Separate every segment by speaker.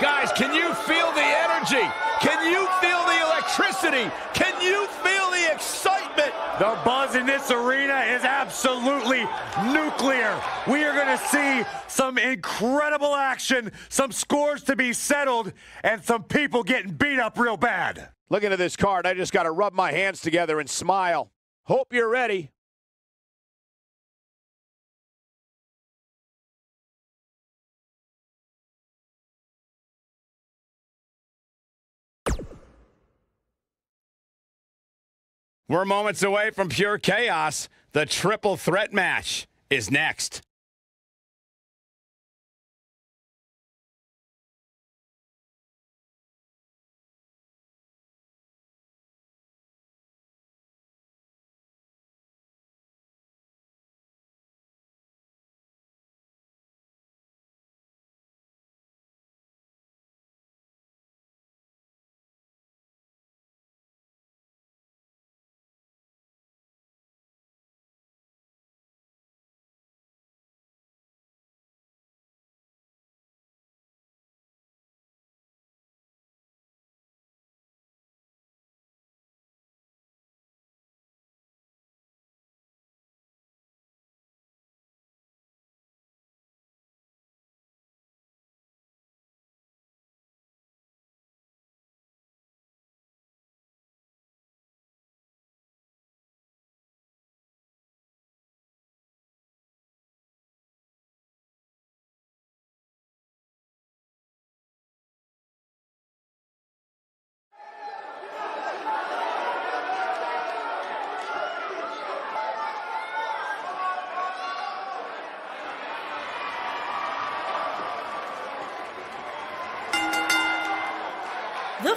Speaker 1: Guys, can you feel the energy? Can you feel the electricity? Can you feel the excitement?
Speaker 2: The buzz in this arena is absolutely nuclear. We are going to see some incredible action, some scores to be settled, and some people getting beat up real bad.
Speaker 1: Looking at this card, I just got to rub my hands together and smile. Hope you're ready. We're moments away from pure chaos. The triple threat match is next.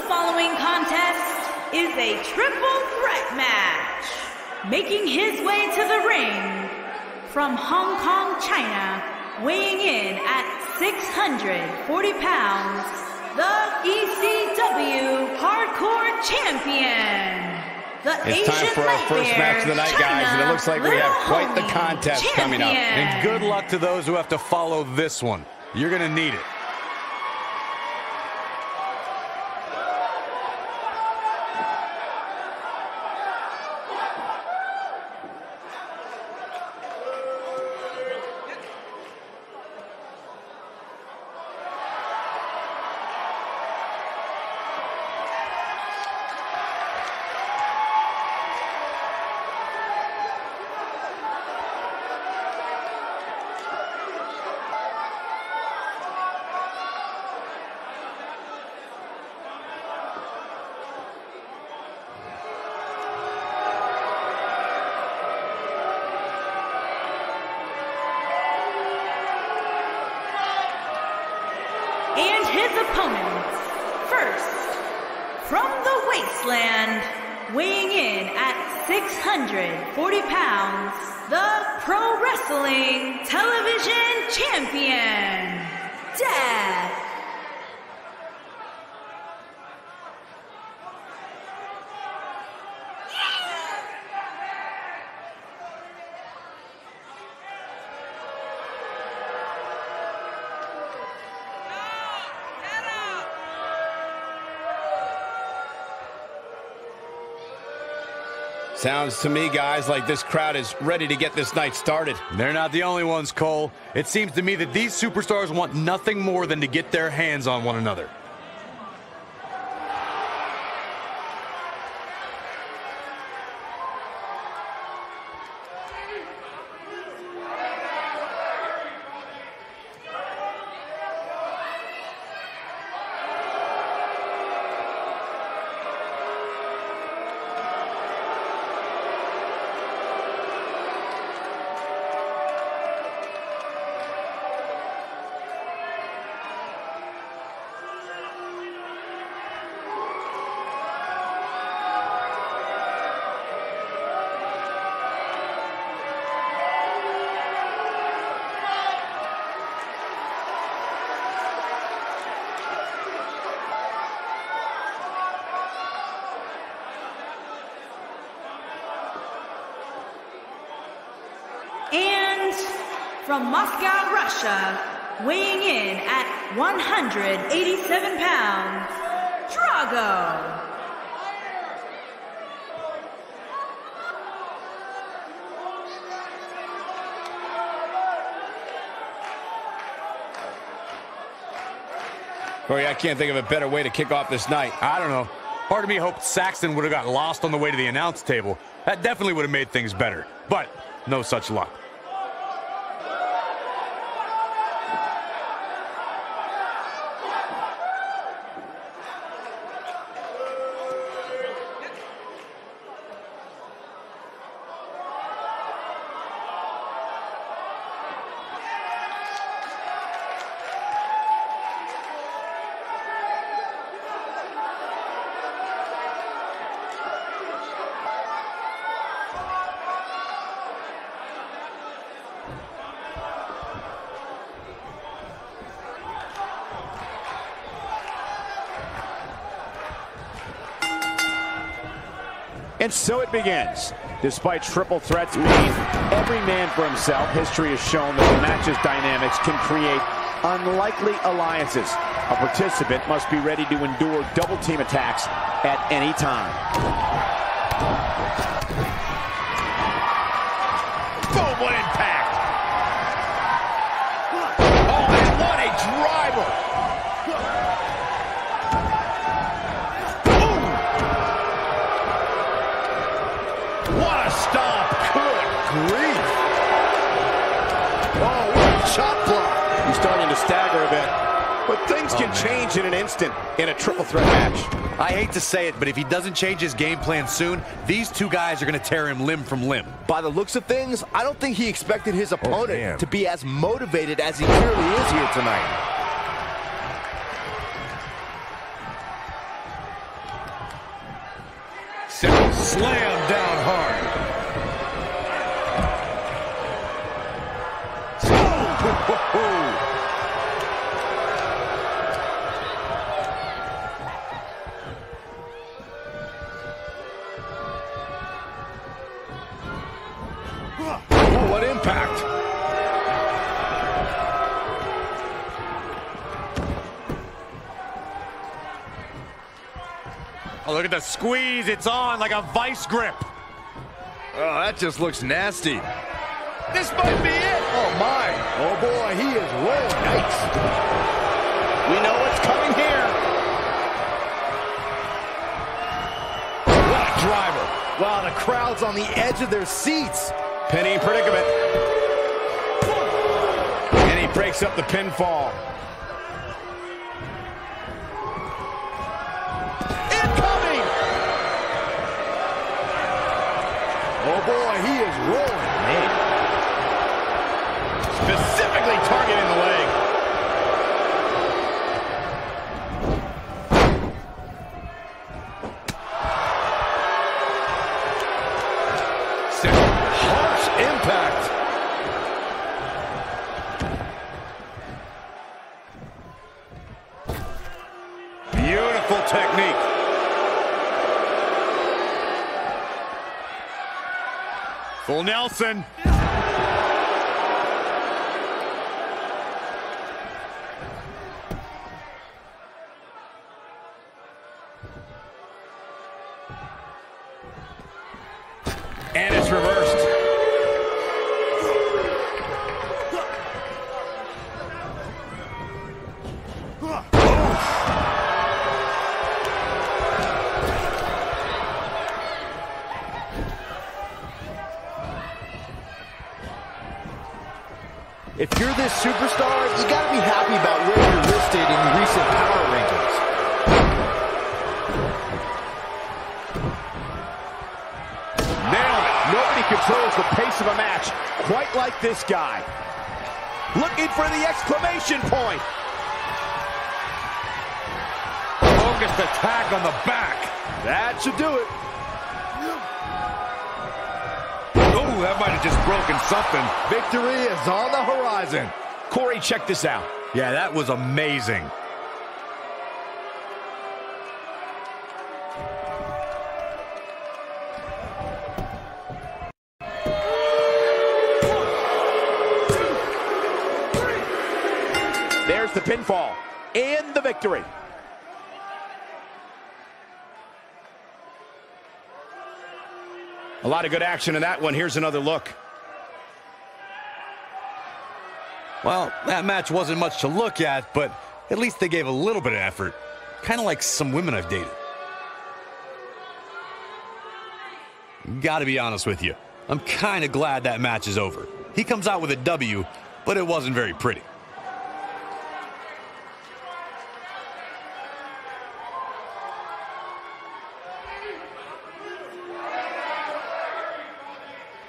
Speaker 3: Following contest is a triple threat match. Making his way to the ring from Hong Kong, China, weighing in at 640 pounds, the ECW Hardcore Champion. The
Speaker 1: It's time
Speaker 3: Asian
Speaker 1: for our first match of the night, guys, and it looks like we have quite the
Speaker 3: Homie
Speaker 1: contest coming up.
Speaker 2: And good luck to those who have to follow this one. You're going to need it.
Speaker 1: Sounds to me, guys, like this crowd is ready to get this night started.
Speaker 2: They're not the only ones, Cole. It seems to me that these superstars want nothing more than to get their hands on one another.
Speaker 3: And from Moscow, Russia, weighing in at 187 pounds, Drago.
Speaker 4: Corey, I can't think of a better way to kick off this night.
Speaker 2: I don't know. Part of me hoped Saxton would have got lost on the way to the announce table. That definitely would have made things better. But no such luck.
Speaker 1: And so it begins. Despite triple threats being every man for himself, history has shown that the match's dynamics can create unlikely alliances. A participant must be ready to endure double team attacks at any time.
Speaker 4: Boom, what impact!
Speaker 1: Things can oh, change in an instant in a triple threat match.
Speaker 5: I hate to say it, but if he doesn't change his game plan soon, these two guys are going to tear him limb from limb.
Speaker 6: By the looks of things, I don't think he expected his oh, opponent
Speaker 4: man.
Speaker 6: to be as motivated as he clearly is here tonight.
Speaker 4: Slam
Speaker 2: Look at the squeeze. It's on like a vice grip.
Speaker 4: Oh, that just looks nasty. This might be it. Oh, my.
Speaker 6: Oh boy, he is rolling. Yikes. We know what's coming here.
Speaker 4: What a driver.
Speaker 6: Wow, the crowd's on the edge of their seats.
Speaker 1: Penny predicament.
Speaker 4: And he breaks up the pinfall.
Speaker 2: Nelson.
Speaker 1: Check this out.
Speaker 2: Yeah, that was amazing.
Speaker 1: reverse the pinfall and the victory.
Speaker 7: A lot of good action in that one. Here's another look.
Speaker 2: Well, that match wasn't much to look at, but at least they gave a little bit of effort. Kind of like some women I've dated. Gotta be honest with you. I'm kind of glad that match is over. He comes out with a W, but it wasn't very pretty.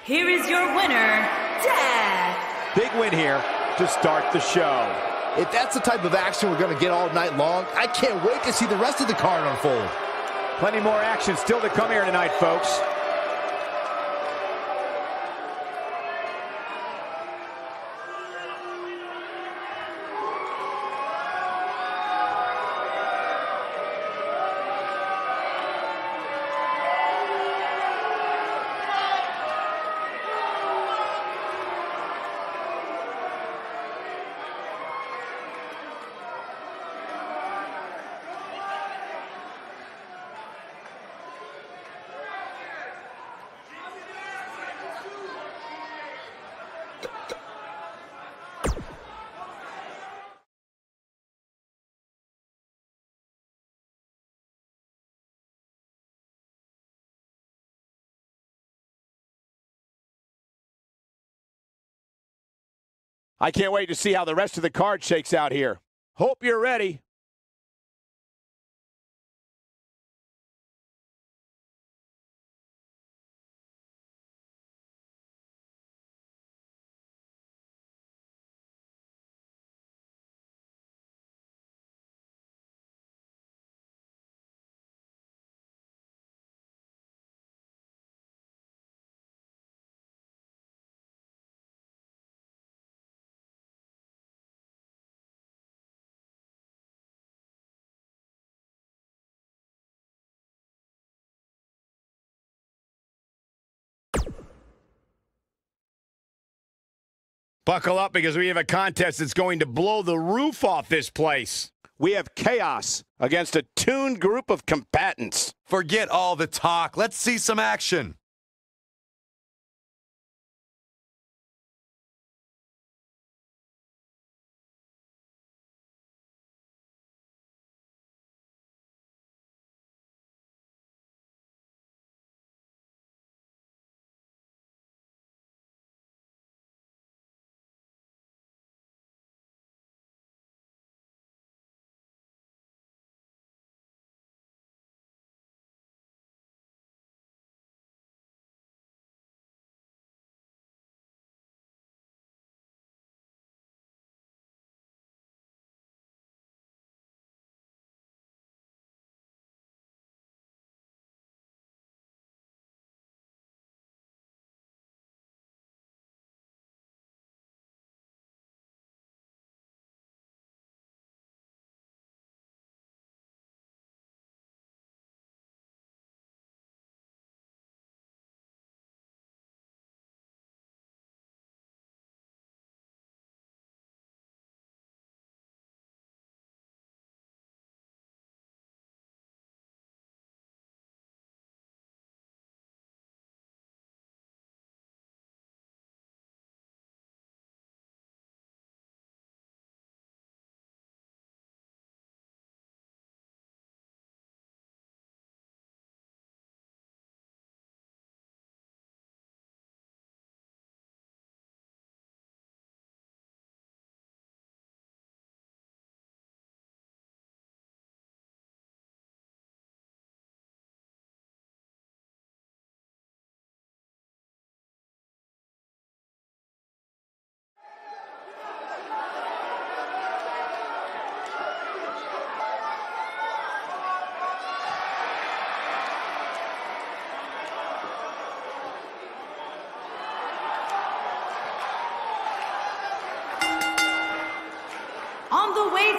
Speaker 3: Here is your winner, Death.
Speaker 1: Big win here to start the show.
Speaker 6: If that's the type of action we're going to get all night long, I can't wait to see the rest of the card unfold.
Speaker 1: Plenty more action still to come here tonight, folks. I can't wait to see how the rest of the card shakes out here. Hope you're ready.
Speaker 7: Buckle up because we have a contest that's going to blow the roof off this place.
Speaker 1: We have chaos against a tuned group of combatants.
Speaker 2: Forget all the talk. Let's see some action.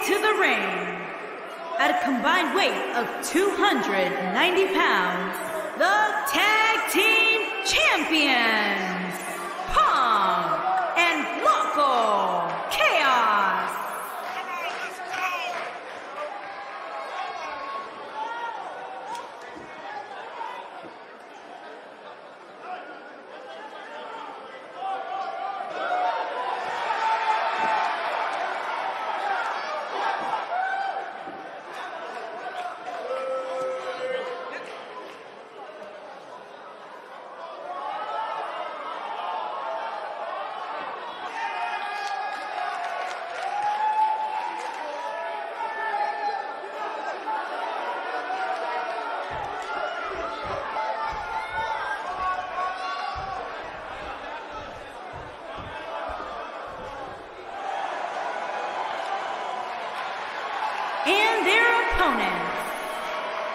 Speaker 3: To the ring, at a combined weight of 290 pounds, the Tag Team Champions, Pong and Loco Chaos.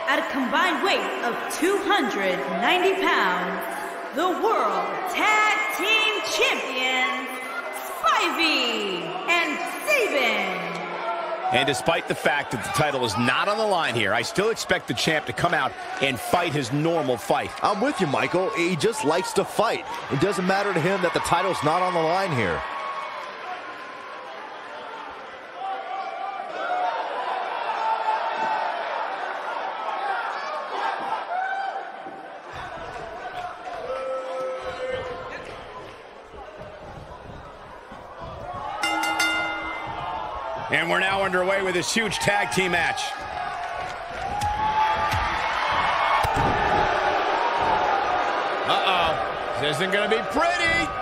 Speaker 3: at a combined weight of 290 pounds, the World Tag Team Champions, Spivey and Sabin.
Speaker 1: And despite the fact that the title is not on the line here, I still expect the champ to come out and fight his normal fight.
Speaker 6: I'm with you, Michael. He just likes to fight. It doesn't matter to him that the title's not on the line here.
Speaker 1: With this huge tag team match. Uh-oh. This isn't going to be pretty.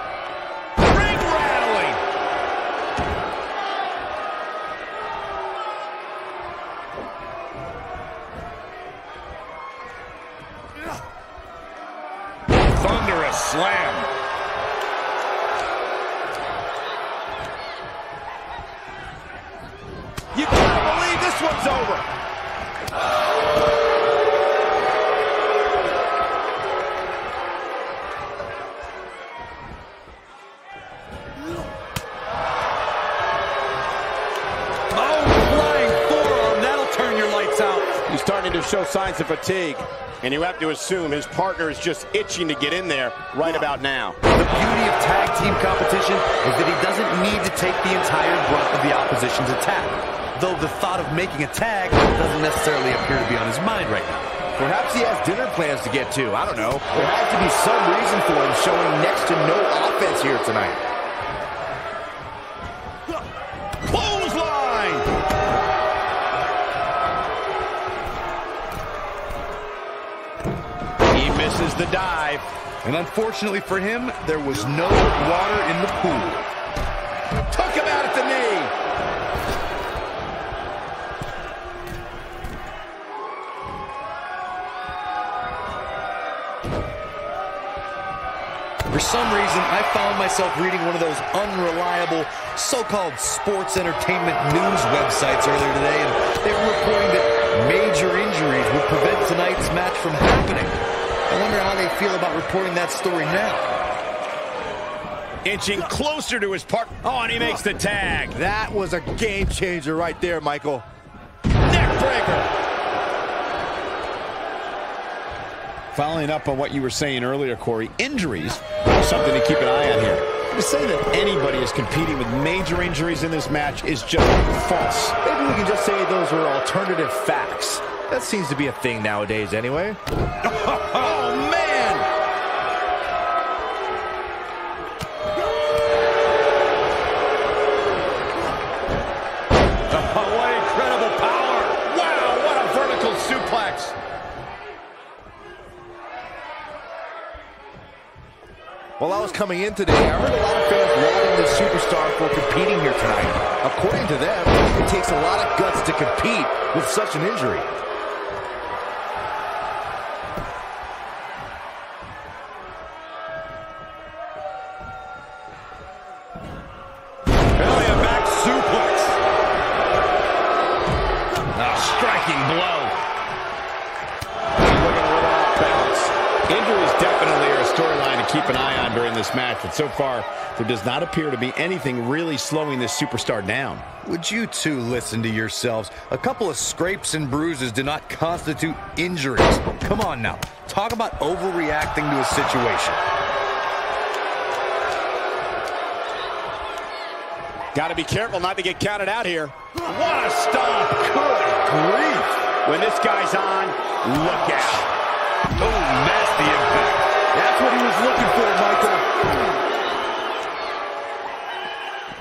Speaker 1: Signs of fatigue, and you have to assume his partner is just itching to get in there right about now.
Speaker 8: The beauty of tag team competition is that he doesn't need to take the entire brunt of the opposition's attack. Though the thought of making a tag doesn't necessarily appear to be on his mind right now.
Speaker 6: Perhaps he has dinner plans to get to. I don't know. There has to be some reason for him showing next to no offense here tonight.
Speaker 2: And unfortunately for him, there was no water in the pool.
Speaker 1: Took him out at the knee.
Speaker 2: For some reason, I found myself reading one of those unreliable so-called sports entertainment news websites earlier today, and they were reporting that major injuries would prevent tonight's match from happening. I wonder how they feel about reporting that story now.
Speaker 1: Inching closer to his partner. Oh, and he makes the tag.
Speaker 6: That was a game changer right there, Michael.
Speaker 1: Neckbreaker. Following up on what you were saying earlier, Corey, injuries are something to keep an eye on here. To say that anybody is competing with major injuries in this match is just false.
Speaker 6: Maybe we can just say those were alternative facts. That seems to be a thing nowadays anyway. Coming in today, I heard a lot of fans lauding the superstar for competing here tonight. According to them, it takes a lot of guts to compete with such an injury.
Speaker 1: So far, there does not appear to be anything really slowing this superstar down.
Speaker 2: Would you two listen to yourselves? A couple of scrapes and bruises do not constitute injuries. Come on now. Talk about overreacting to a situation.
Speaker 1: Got to be careful not to get counted out here. What a stomp. Good grief. When this guy's on, look out.
Speaker 9: Oh, nasty impact.
Speaker 6: That's what he was looking for, Michael.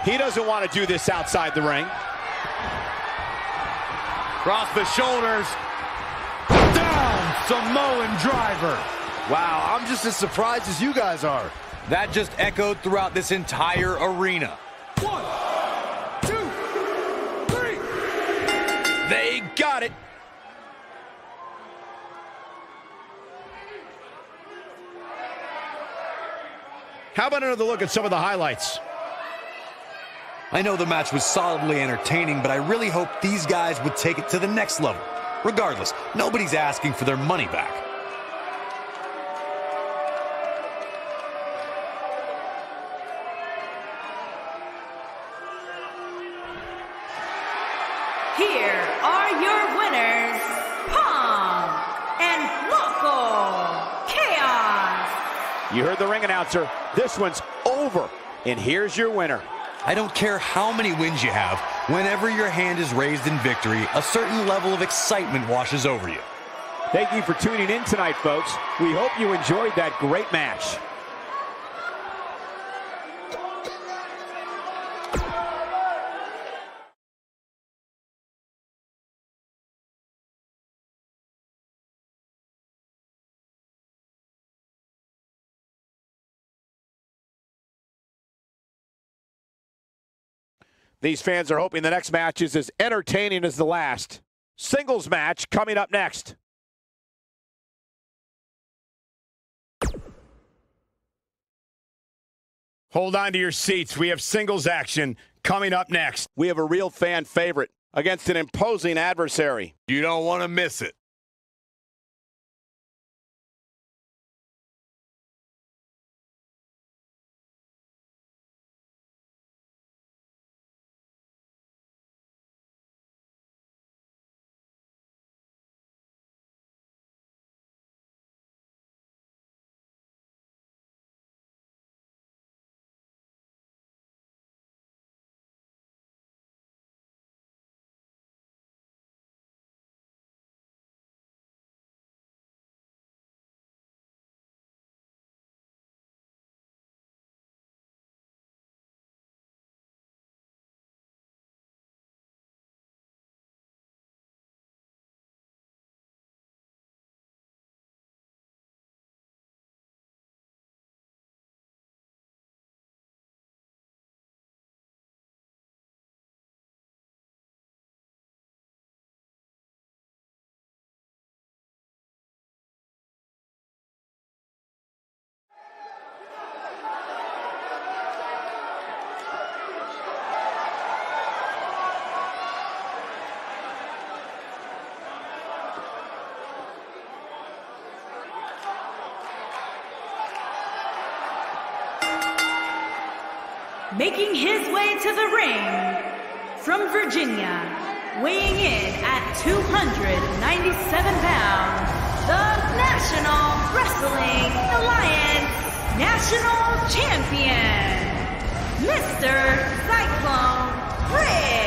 Speaker 1: He doesn't want to do this outside the ring.
Speaker 9: Cross the shoulders. Down, Samoan driver.
Speaker 6: Wow, I'm just as surprised as you guys are.
Speaker 2: That just echoed throughout this entire arena.
Speaker 9: One, two, three.
Speaker 1: They got it. How about another look at some of the highlights?
Speaker 2: I know the match was solidly entertaining, but I really hope these guys would take it to the next level. Regardless, nobody's asking for their money back.
Speaker 3: Here are your winners,
Speaker 1: heard the ring announcer. This one's over. And here's your winner.
Speaker 2: I don't care how many wins you have, whenever your hand is raised in victory, a certain level of excitement washes over you.
Speaker 1: Thank you for tuning in tonight, folks. We hope you enjoyed that great match. These fans are hoping the next match is as entertaining as the last. Singles match coming up next.
Speaker 7: Hold on to your seats. We have singles action coming up next.
Speaker 1: We have a real fan favorite against an imposing adversary.
Speaker 7: You don't want to miss it.
Speaker 3: Making his way to the ring from Virginia, weighing in at 297 pounds, the National Wrestling Alliance National Champion, Mr. Cyclone Rick.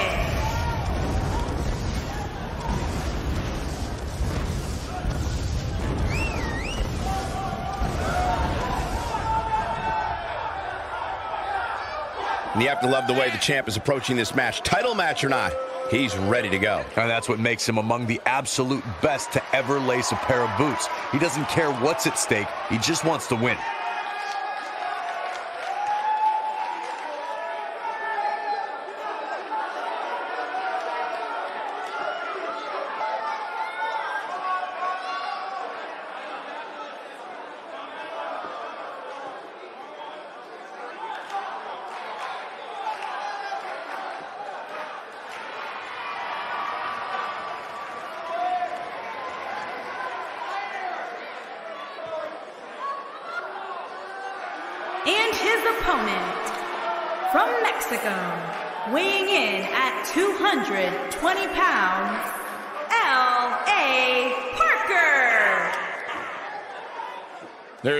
Speaker 7: And you have to love the way the champ is approaching this match. Title match or not, he's ready to go.
Speaker 2: And that's what makes him among the absolute best to ever lace a pair of boots. He doesn't care what's at stake, he just wants to win.
Speaker 3: and his opponent from Mexico, weighing in at 220 pounds, L.A. Parker.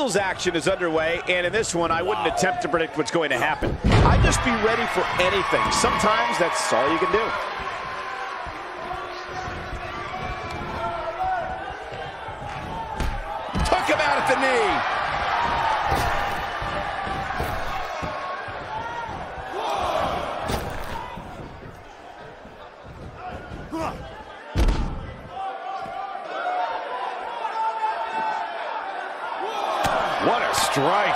Speaker 1: Action is underway, and in this one, I wouldn't attempt to predict what's going to happen. I'd just be ready for anything. Sometimes that's all you can do.
Speaker 7: Took him out at the knee. Strike.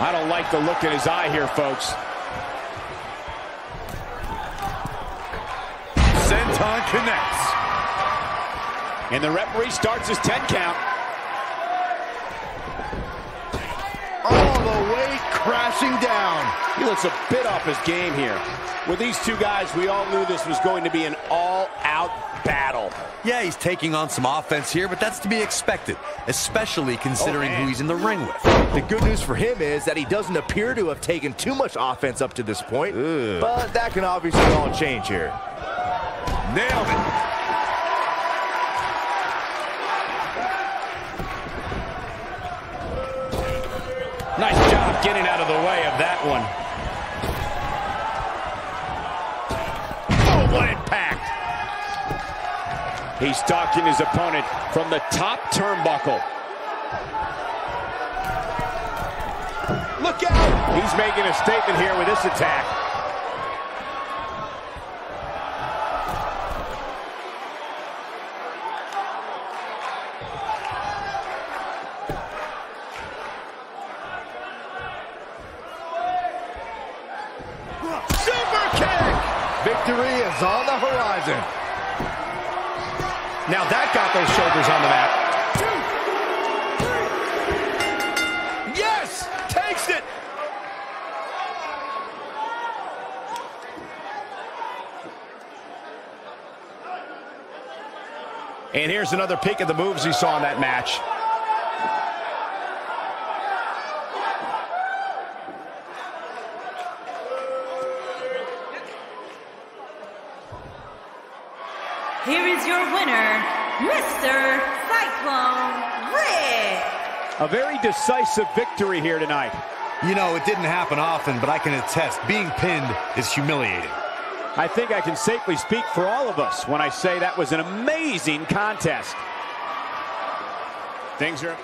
Speaker 7: I don't like the look in his eye here, folks.
Speaker 9: Connects.
Speaker 1: And the referee starts his 10 count.
Speaker 6: All the way crashing down.
Speaker 1: He looks a bit off his game here. With these two guys, we all knew this was going to be an all-out battle.
Speaker 2: Yeah, he's taking on some offense here, but that's to be expected, especially considering
Speaker 1: Oh,
Speaker 2: who he's in the ring with.
Speaker 6: The good news for him is that he doesn't appear to have taken too much offense up to this point. But that can obviously all change here.
Speaker 9: Nailed it.
Speaker 7: Nice job getting out of the way of that one.
Speaker 1: Oh, what impact! He's stalking his opponent from the top turnbuckle. Look out! He's making a statement here with this attack.
Speaker 6: Super kick! Victory is on the horizon.
Speaker 7: Now that got those shoulders on the mat. Yes! Takes it! And here's another peek at the moves he saw in that match.
Speaker 3: Here is your winner, Mr. Cyclone Rick.
Speaker 1: A very decisive victory here tonight.
Speaker 2: You know, it didn't happen often, but I can attest, being pinned is humiliating.
Speaker 1: I think I can safely speak for all of us when I say that was an amazing contest. Things are...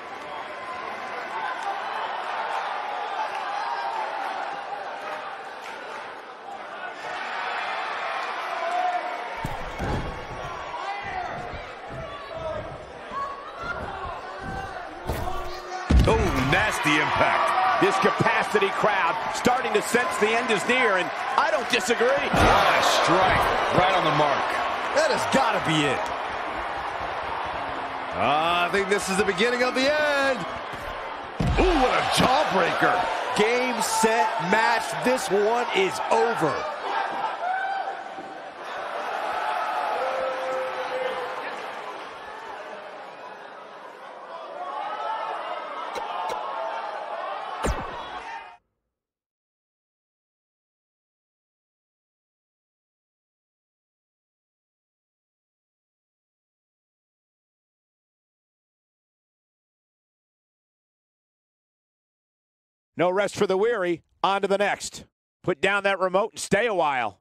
Speaker 9: Oh, nasty impact.
Speaker 1: This capacity crowd starting to sense the end is near, and I don't disagree.
Speaker 9: What a strike. Right on the mark.
Speaker 6: That has got to be it. Ah, I think this is the beginning of the end.
Speaker 9: Ooh, what a jawbreaker.
Speaker 6: Game, set, match. This one is over.
Speaker 1: No rest for the weary. On to the next. Put down that remote and stay a while.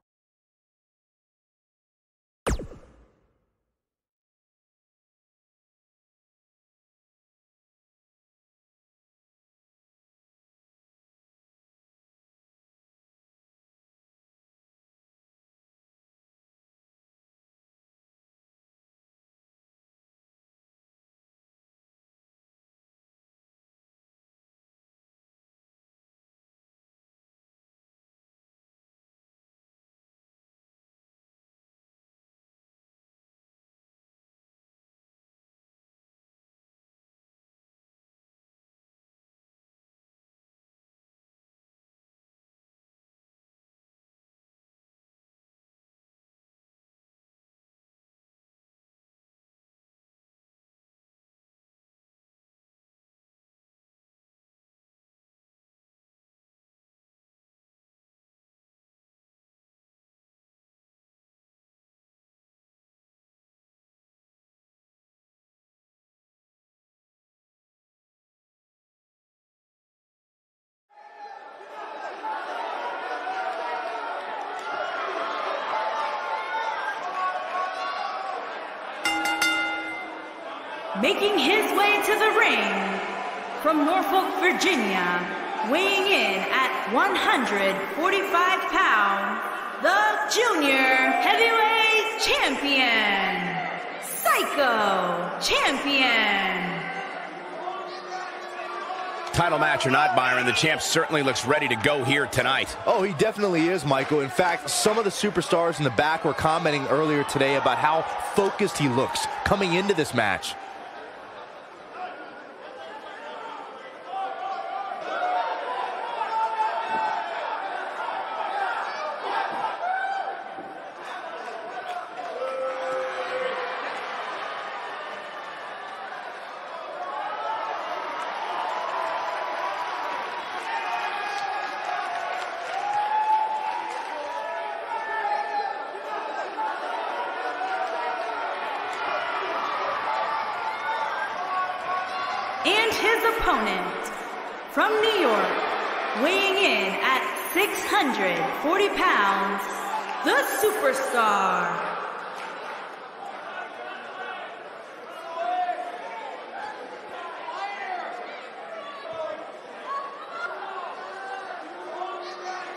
Speaker 3: Making his way to the ring from Norfolk, Virginia, weighing in at 145 pounds, the Junior Heavyweight Champion, Psycho Champion.
Speaker 7: Title match or not, Byron, the champ certainly looks ready to go here tonight.
Speaker 6: Oh, he definitely is, Michael. In fact, some of the superstars in the back were commenting earlier today about how focused he looks coming into this match.
Speaker 3: And his opponent from New York, weighing in at 640 pounds, the superstar.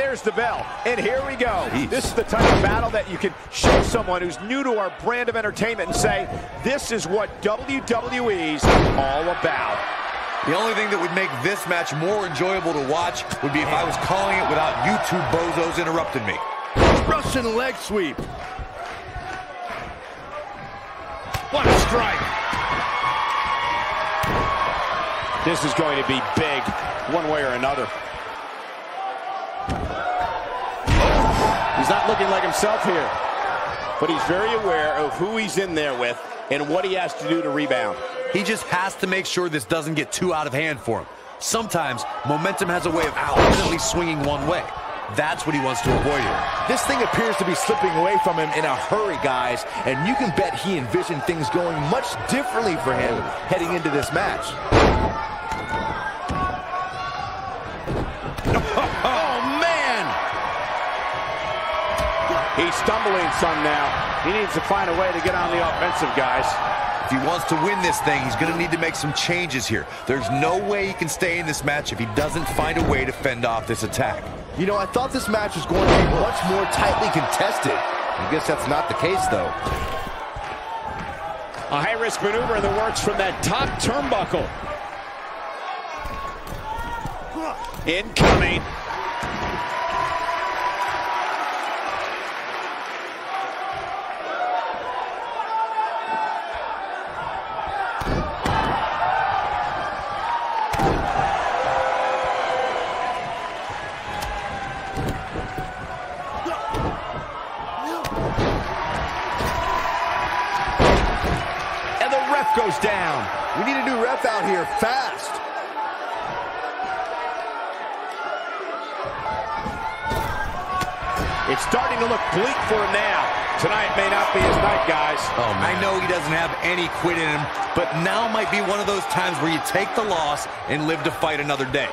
Speaker 1: There's the bell. And here we go. This is the type of battle that you can show someone who's new to our brand of entertainment and say, this is what WWE's all about.
Speaker 2: The only thing that would make this match more enjoyable to watch would be if I was calling it without you two bozos interrupting me.
Speaker 6: Russian leg sweep.
Speaker 7: What a strike!
Speaker 1: This is going to be big, one way or another. Not looking like himself here, but he's very aware of who he's in there with and what he has to do to rebound.
Speaker 2: He just has to make sure this doesn't get too out of hand for him. Sometimes momentum has a way of alternately swinging one way. That's what he wants to avoid here.
Speaker 6: This thing appears to be slipping away from him in a hurry, guys, and you can bet he envisioned things going much differently for him heading into this match.
Speaker 7: Oh, man!
Speaker 1: He's stumbling some now. He needs to find a way to get on the offensive, guys.
Speaker 2: If he wants to win this thing, he's going to need to make some changes here. There's no way he can stay in this match if he doesn't find a way to fend off this attack.
Speaker 6: You know, I thought this match was going to be much more tightly contested. I guess that's not the case, though.
Speaker 1: A high-risk maneuver in the works from that top turnbuckle. Incoming.
Speaker 6: Need a new ref out here fast.
Speaker 1: It's starting to look bleak for him now. Tonight may not be his night, guys.
Speaker 2: Oh, man. I know he doesn't have any quit in him, but now might be one of those times where you take the loss and live to fight another day.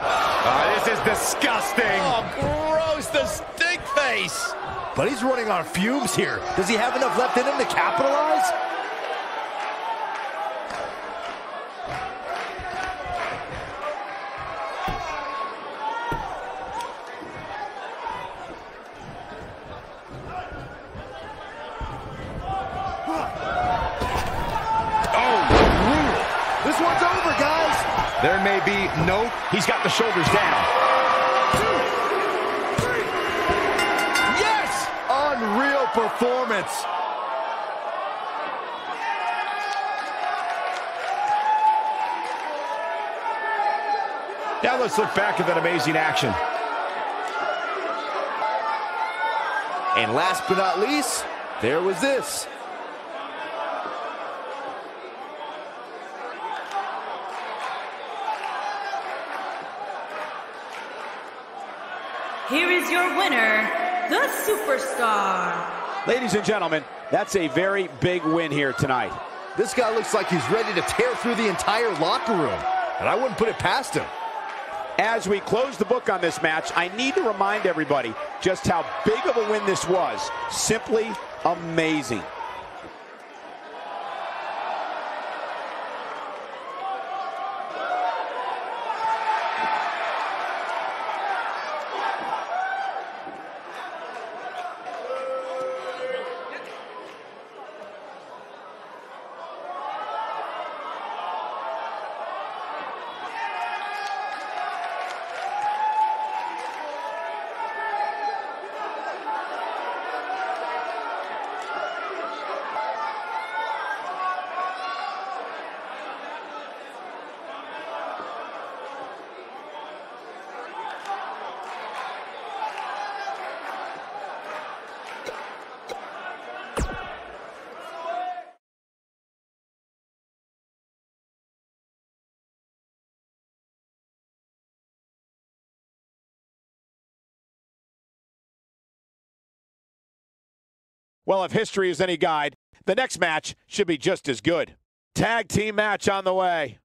Speaker 9: Uh, this is disgusting.
Speaker 7: Oh, gross, the stink face.
Speaker 6: But he's running on fumes here. Does he have enough left in him to capitalize?
Speaker 7: Oh, brutal.
Speaker 6: This one's over, guys.
Speaker 2: There may be no
Speaker 7: He's got the shoulders down.
Speaker 6: Performance.
Speaker 7: Now let's look back at that amazing action.
Speaker 6: And last but not least, there was this.
Speaker 3: Here is your winner, the Superstar.
Speaker 1: Ladies and gentlemen, that's a very big win here tonight.
Speaker 6: This guy looks like he's ready to tear through the entire locker room. And I wouldn't put it past him.
Speaker 1: As we close the book on this match, I need to remind everybody just how big of a win this was. Simply amazing. Well, if history is any guide, the next match should be just as good. Tag team match on the way.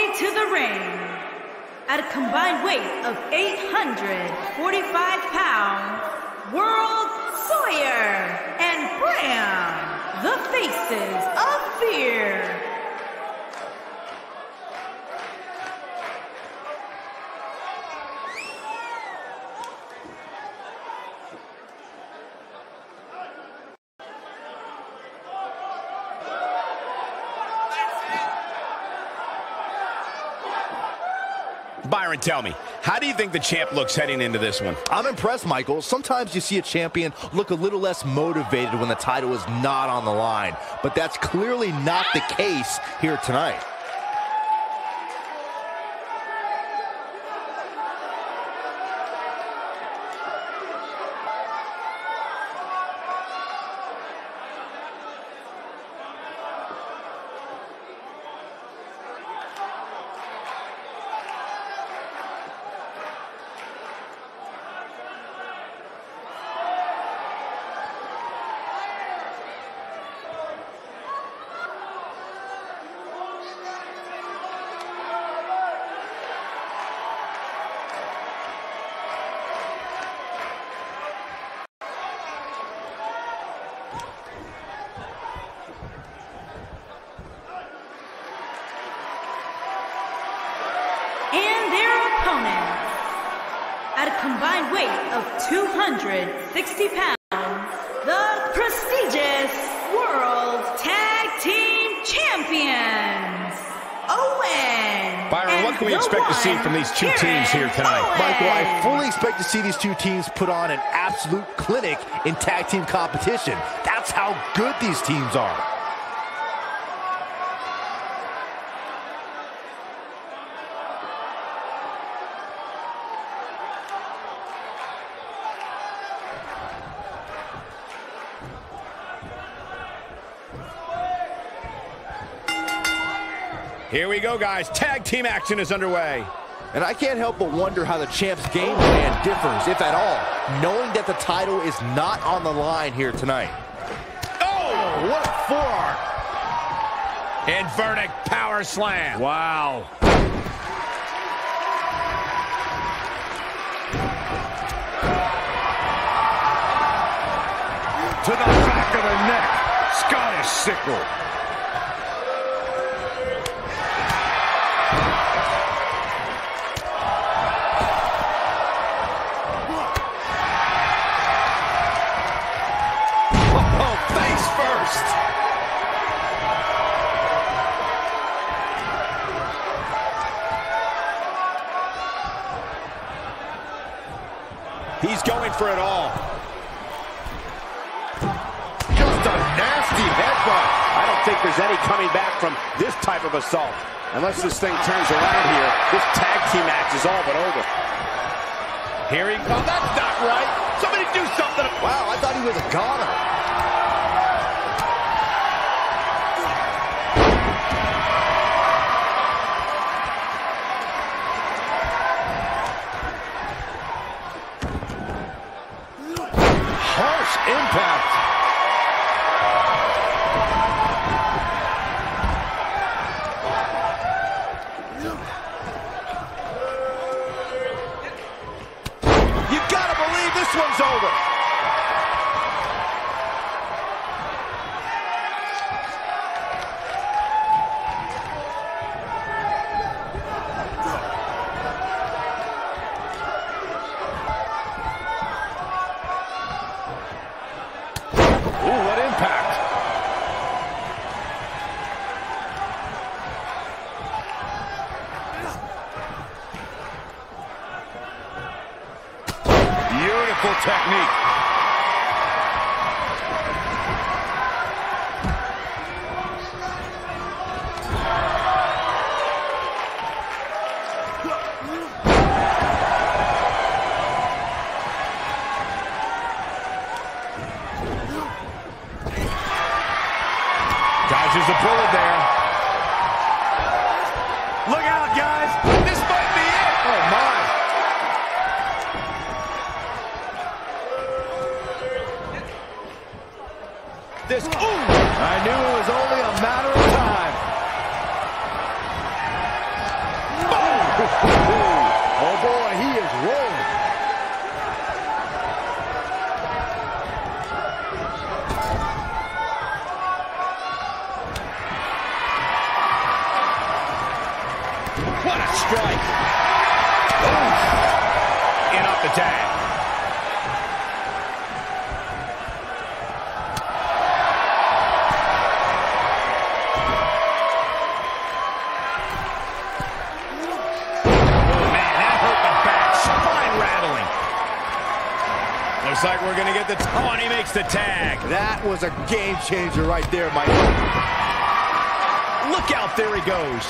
Speaker 3: To the ring, at a combined weight of 845 pounds, World Sawyer and Bram, the faces of fear.
Speaker 7: Byron, tell me, how do you think the champ looks heading into this one?
Speaker 6: I'm impressed, Michael. Sometimes you see a champion look a little less motivated when the title is not on the line, but that's clearly not the case here tonight.
Speaker 3: and their opponents at a combined weight of 260 pounds, the prestigious World Tag Team Champions, Owen.
Speaker 7: Byron, what can we expect to see from these two
Speaker 3: Karen
Speaker 7: teams here tonight?
Speaker 3: Owen.
Speaker 6: Michael, I fully expect to see these two teams put on an absolute clinic in tag team competition. That's how good these teams are.
Speaker 7: Here we go, guys. Tag team action is underway.
Speaker 6: And I can't help but wonder how the champ's game plan differs, if at all, knowing that the title is not on the line here tonight.
Speaker 7: Oh!
Speaker 6: What a forearm!
Speaker 7: Inverted power slam.
Speaker 9: Wow. To the back of the neck. Scottish sickle.
Speaker 7: For it all.
Speaker 6: Just a nasty headbutt.
Speaker 1: I don't think there's any coming back from this type of assault. Unless this thing turns around here, this tag team match is all but over.
Speaker 7: Here he comes. That's not right. Somebody do something.
Speaker 6: Wow, I thought he was a goner. Impact. Game changer right there, Mike.
Speaker 7: Look out, there he goes.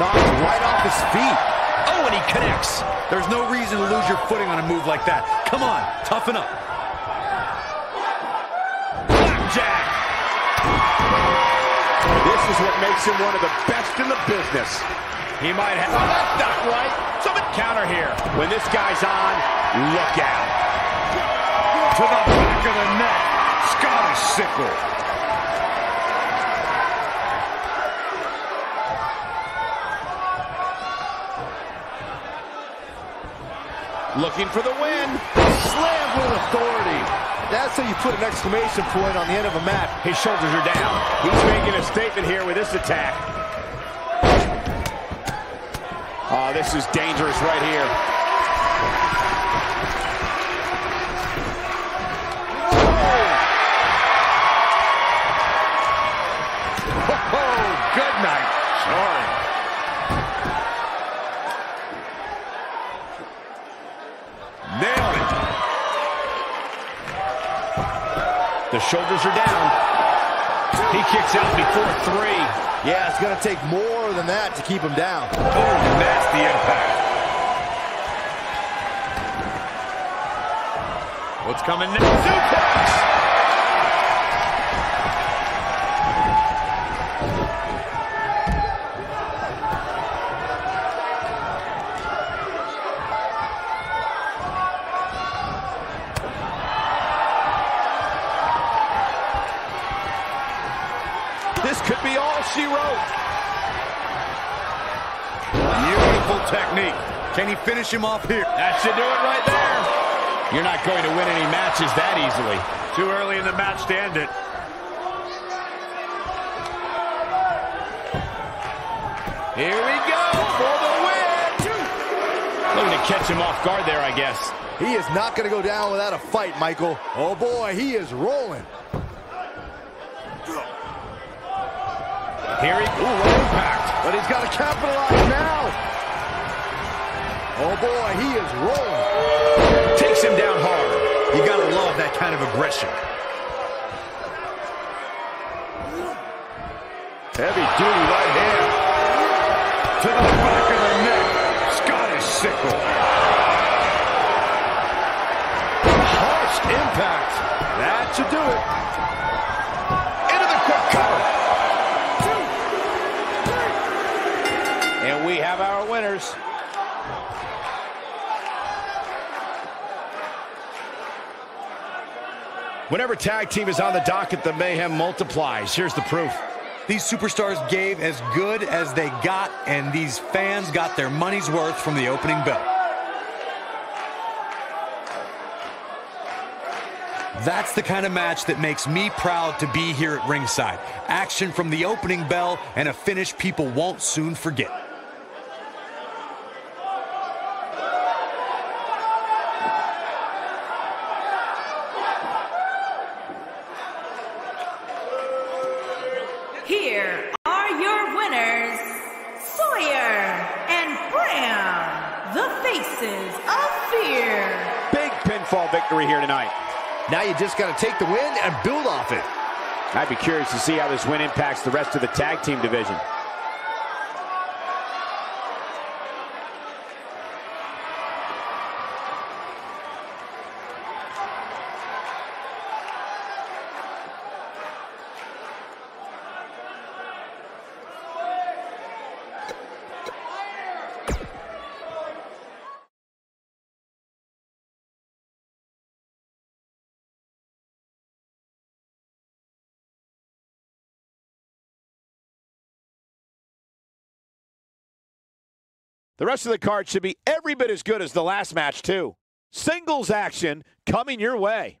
Speaker 6: Knocked right off his feet.
Speaker 2: Oh, and he connects. There's no reason to lose your footing on a move like that. Come on, toughen up.
Speaker 7: Blackjack.
Speaker 1: This is what makes him one of the best in the business.
Speaker 7: He might have... Oh, that's not right. Some counter here.
Speaker 1: When this guy's on, look out.
Speaker 7: To the back of the neck. Scottish sickle.
Speaker 1: Looking for the win.
Speaker 6: Slammed with authority. That's how you put an exclamation point on the end of a match.
Speaker 1: His shoulders are down. He's making a statement here with this attack. Oh, this is dangerous right here.
Speaker 7: Shoulders are down. He kicks out before three.
Speaker 6: Yeah, it's going to take more than that to keep him down.
Speaker 7: Oh, nasty impact. What's coming next? Suplex!
Speaker 2: Can he finish him off here?
Speaker 7: That should do it right there. You're not going to win any matches that easily.
Speaker 9: Too early in the match to end it.
Speaker 7: Here we go for the win. Looking to catch him off guard there, I guess.
Speaker 6: He is not going to go down without a fight, Michael. Oh, boy, he is rolling.
Speaker 7: Here he, ooh, what impact.
Speaker 6: But he's got to capitalize now. Oh, boy, he is rolling.
Speaker 7: Takes him down hard.
Speaker 2: You gotta love that kind of aggression.
Speaker 6: Heavy duty right hand.
Speaker 7: To the back of the neck. Scottish sickle.
Speaker 6: Harsh impact. That should do it.
Speaker 7: Into the quick cover.
Speaker 1: And we have our winners.
Speaker 7: Whenever tag team is on the docket, the mayhem multiplies. Here's the proof.
Speaker 2: These superstars gave as good as they got, and these fans got their money's worth from the opening bell. That's the kind of match that makes me proud to be here at ringside. Action from the opening bell and a finish people won't soon forget.
Speaker 3: Here are your winners, Sawyer and Brown, the faces of fear.
Speaker 1: Big pinfall victory here tonight.
Speaker 6: Now you just got to take the win and build off it.
Speaker 1: I'd be curious to see how this win impacts the rest of the tag team division. The rest of the card should be every bit as good as the last match, too. Singles action coming your way.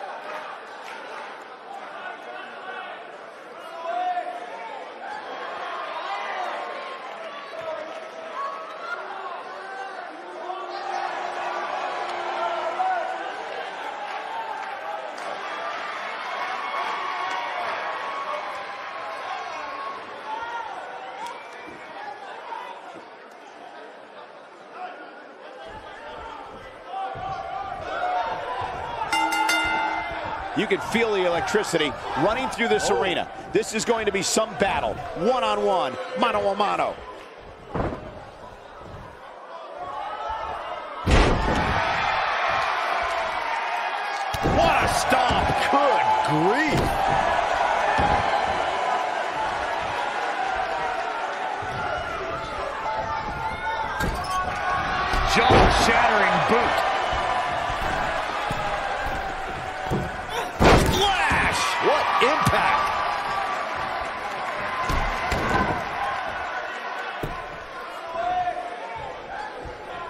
Speaker 1: Can feel the electricity running through this
Speaker 6: Oh.
Speaker 1: arena. This is going to be some battle, one-on-one, mano a mano.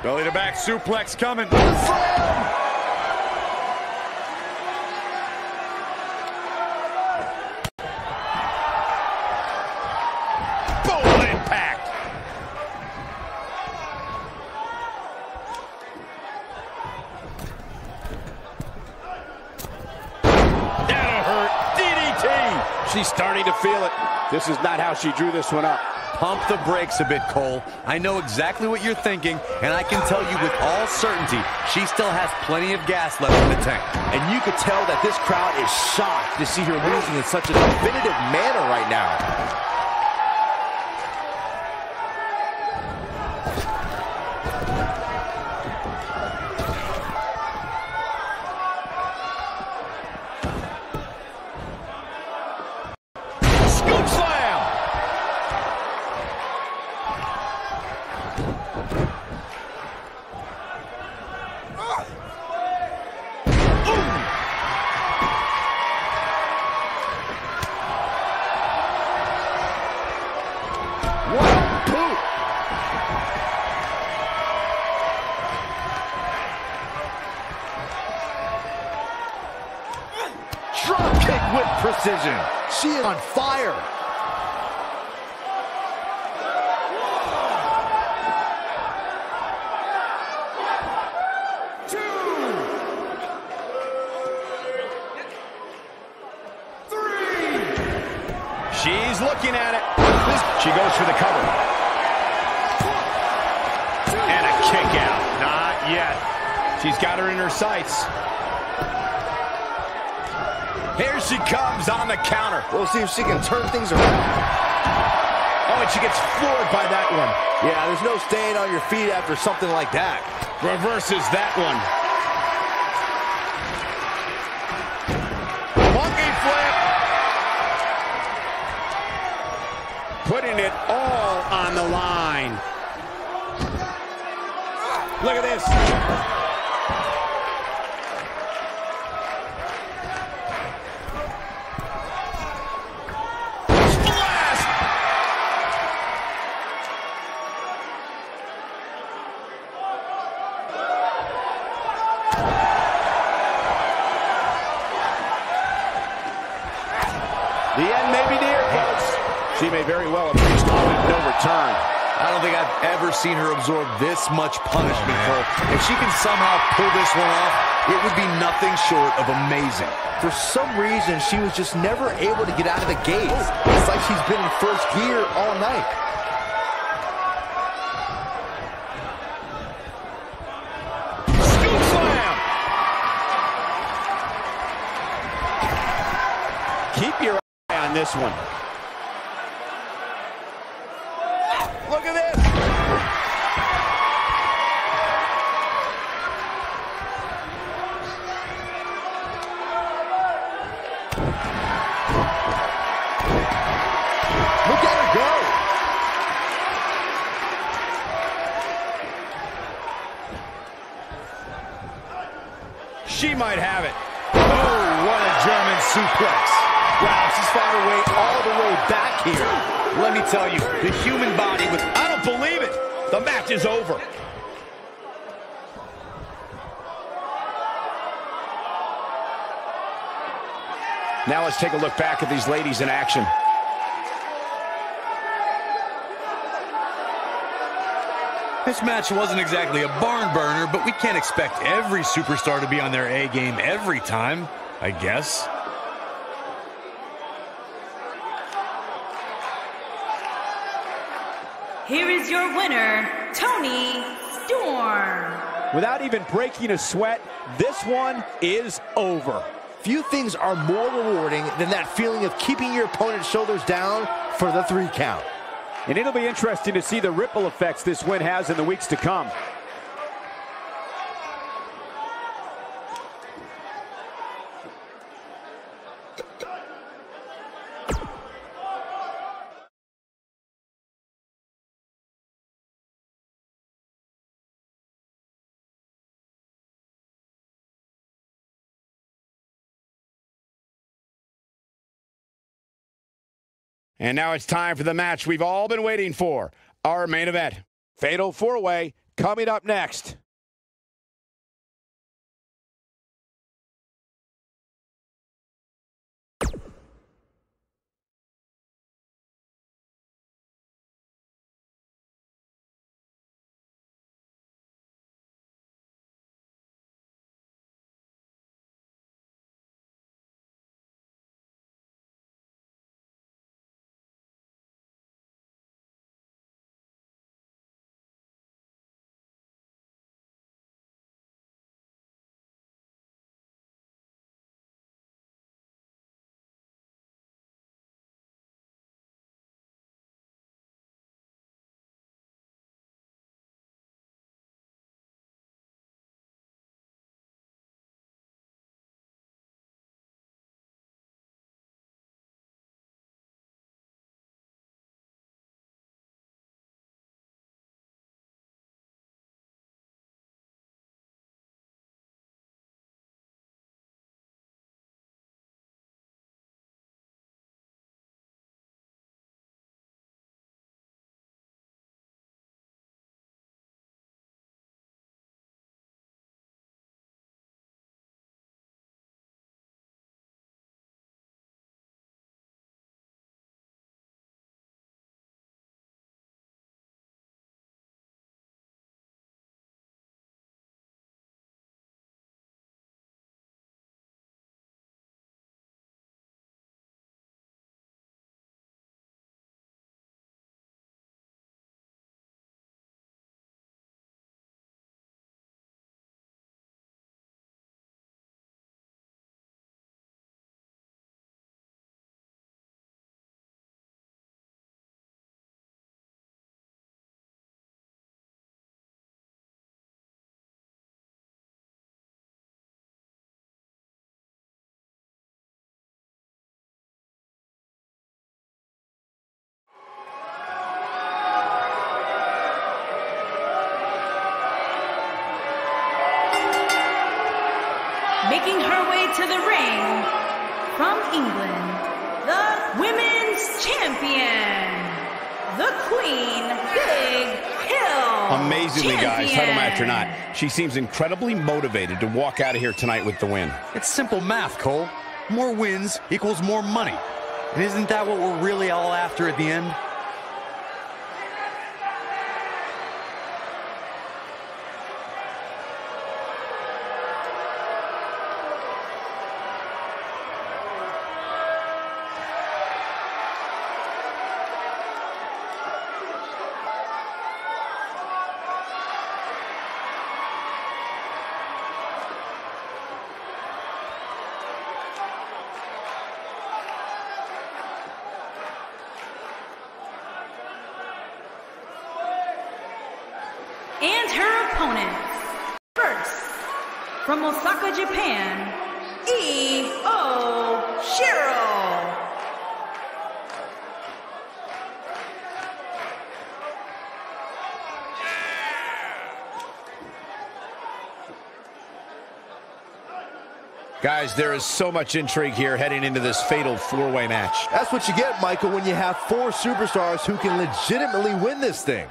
Speaker 9: Belly to back suplex coming.
Speaker 7: Impact! That'll hurt. DDT!
Speaker 1: She's starting to feel it. This is not how she drew this one up.
Speaker 2: Pump the brakes a bit, Cole. I know exactly what you're thinking, and I can tell you with all certainty, she still has plenty of gas left in the tank.
Speaker 6: And you could tell that this crowd is shocked to see her losing in such a definitive manner right now. She can turn things around.
Speaker 1: Oh, and she gets floored by that one.
Speaker 6: Yeah, there's no staying on your feet after something like that.
Speaker 1: Reverses that one. Monkey flip. Putting it all on the line. Look at this.
Speaker 2: Ever seen her absorb this much punishment, oh, Cole. If she can somehow pull this one off, it would be nothing short of amazing.
Speaker 6: For some reason, she was just never able to get out of the gates. Oh, it's like she's been in first gear all night.
Speaker 1: Scoop slam! Keep your eye on this one. Now let's take a look back at these ladies in action.
Speaker 2: This match wasn't exactly a barn burner, but we can't expect every superstar to be on their A game every time, I guess.
Speaker 3: Here is your winner, Toni Storm.
Speaker 1: Without even breaking a sweat, this one is over.
Speaker 6: Few things are more rewarding than that feeling of keeping your opponent's shoulders down for the three count.
Speaker 1: And it'll be interesting to see the ripple effects this win has in the weeks to come. And now it's time for the match we've all been waiting for our main event. Fatal four way coming up next.
Speaker 3: Making her way to the ring from England, the Women's Champion, the Queen Big Hill.
Speaker 1: Amazingly, guys, title match or not, she seems incredibly motivated to walk out of here tonight with the win.
Speaker 2: It's simple math, Cole. More wins equals more money. And isn't that what we're really all after at the end?
Speaker 3: and her opponents. First, from Osaka, Japan, Io Shirai.
Speaker 1: Guys, there is so much intrigue here heading into this fatal four-way match.
Speaker 6: That's what you get, Michael, when you have four superstars who can legitimately win this thing.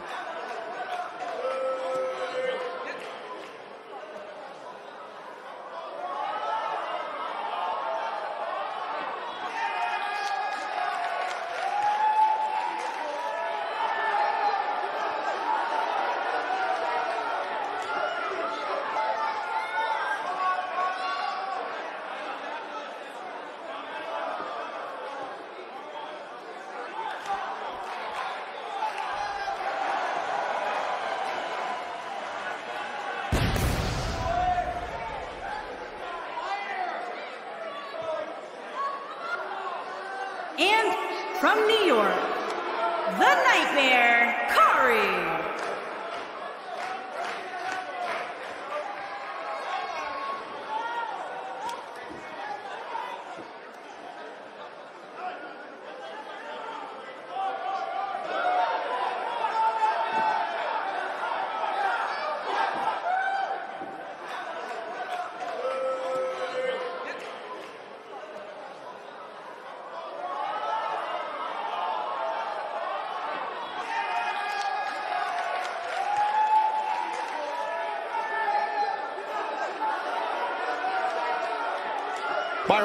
Speaker 3: And from New York, the Nightmare, Kari.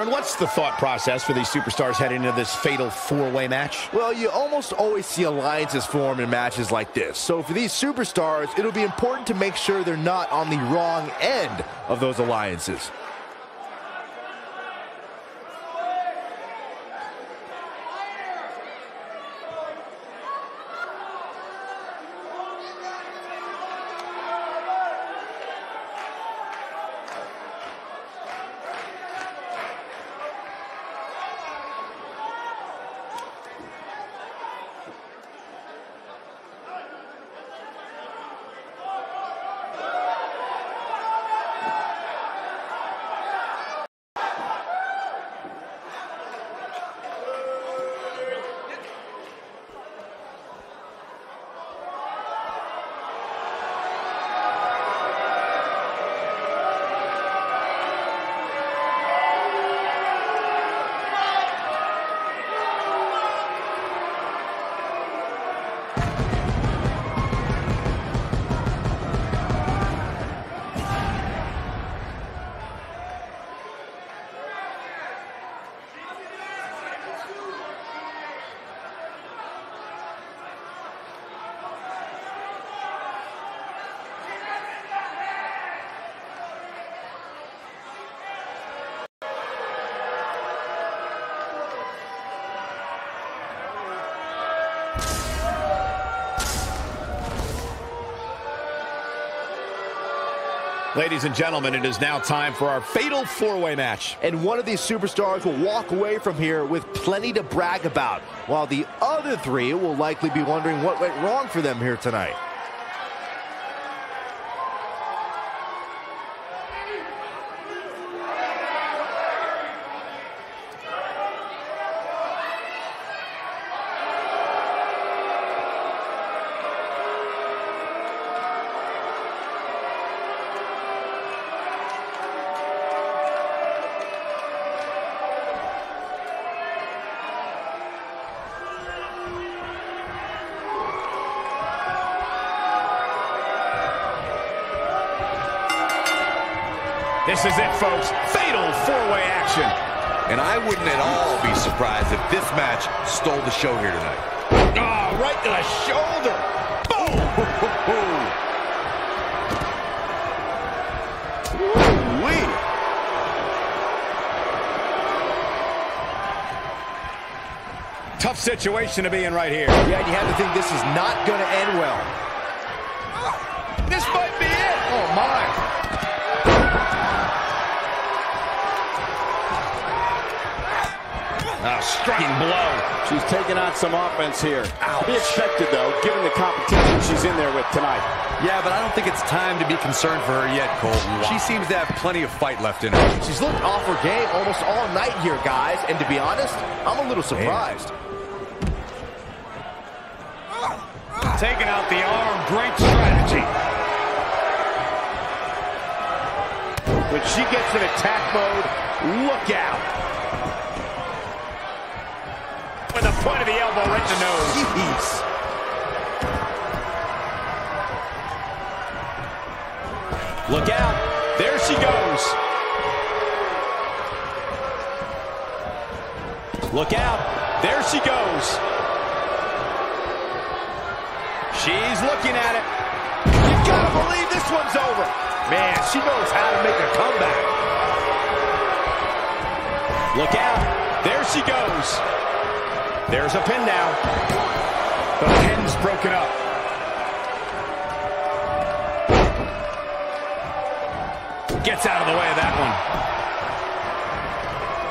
Speaker 1: Byron, what's the thought process for these superstars heading into this fatal four-way match?
Speaker 6: Well, you almost always see alliances form in matches like this. So for these superstars, it'll be important to make sure they're not on the wrong end of those alliances.
Speaker 1: Ladies and gentlemen, it is now time for our fatal four-way match.
Speaker 6: And one of these superstars will walk away from here with plenty to brag about, while the other three will likely be wondering what went wrong for them here tonight.
Speaker 1: This is it, folks. Fatal four-way action.
Speaker 2: And I wouldn't at all be surprised if this match stole the show here tonight.
Speaker 1: Oh, right to the shoulder. Boom. Tough situation to be in right here.
Speaker 6: Yeah, you have to think this is not going to end well.
Speaker 1: A striking blow.
Speaker 10: She's taking on some offense here. To be expected, though, given the competition she's in there with tonight.
Speaker 2: Yeah, but I don't think it's time to be concerned for her yet, Cole. She seems to have plenty of fight left in her.
Speaker 6: She's looked off her game almost all night here, guys. And to be honest, I'm a little surprised.
Speaker 1: Taking out the arm. Great strategy.
Speaker 10: When she gets in attack mode, look out.
Speaker 1: With the point of the elbow right the nose.
Speaker 6: Jeez.
Speaker 1: Look out. There she goes. Look out. There she goes. She's looking at it. You gotta believe this one's over.
Speaker 6: Man, she knows how to make a comeback.
Speaker 1: Look out. There she goes. There's a pin now. The pin's broken up. Gets out of the way of that one.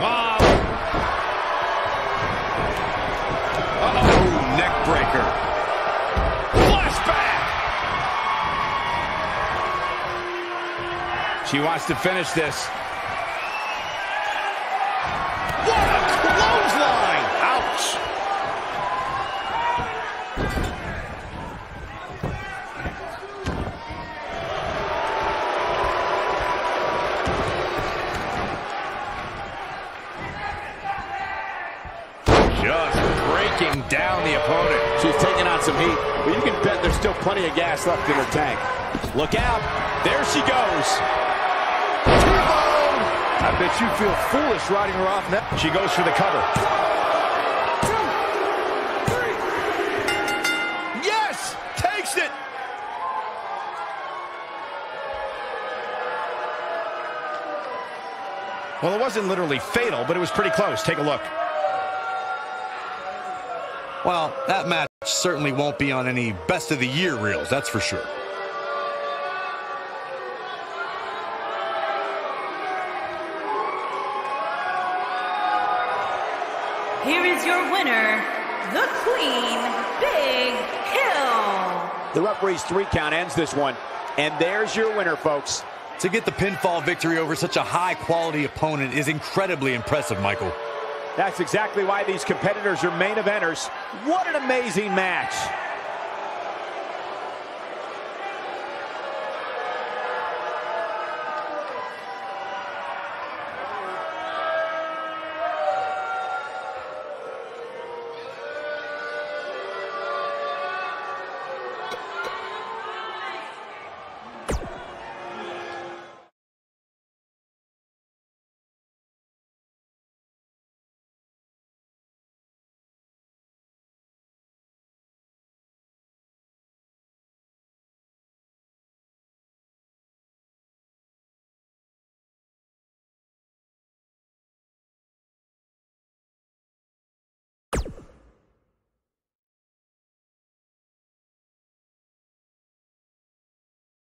Speaker 1: Wow. Uh-oh, neck breaker. Flashback. She wants to finish this. What a clothesline! Ouch! Just breaking down the opponent.
Speaker 10: She's taking on some heat, but you can bet there's still of gas left in her tank.
Speaker 1: Look out! There she goes!
Speaker 6: I bet you feel foolish riding her off now.
Speaker 1: She goes for the cover. Yes! Takes it! Well, it wasn't literally fatal, but it was pretty close. Take a look.
Speaker 2: Well, that match certainly won't be on any best of the year reels, that's for sure.
Speaker 3: Here is your winner, the Queen, Big Hill.
Speaker 10: The referee's three count ends this one. And there's your winner, folks.
Speaker 2: To get the pinfall victory over such a high-quality opponent is incredibly impressive, Michael.
Speaker 10: That's exactly why these competitors are main eventers. What an amazing match.